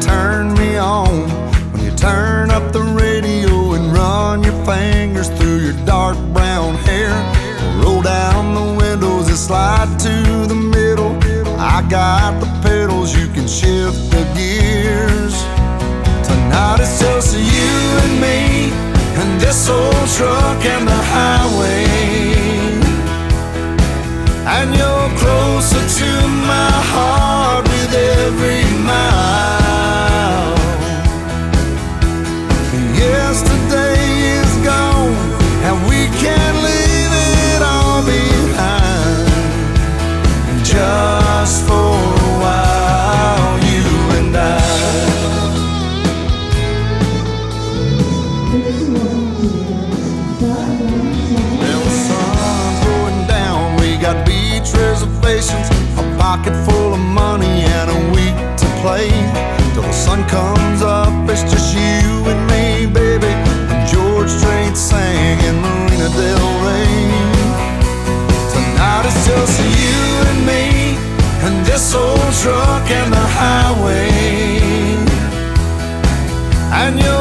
turn me on. When you turn up the radio and run your fingers through your dark brown hair. Roll down the windows and slide to the middle. I got the pedals, you can shift the gears. Tonight it's just you and me, and this old truck and the reservations, a pocket full of money, and a week to play. Till the sun comes up, it's just you and me, baby. And George Strait sang in Marina Del Rey. Tonight it's just you and me, and this old truck and the highway. And you're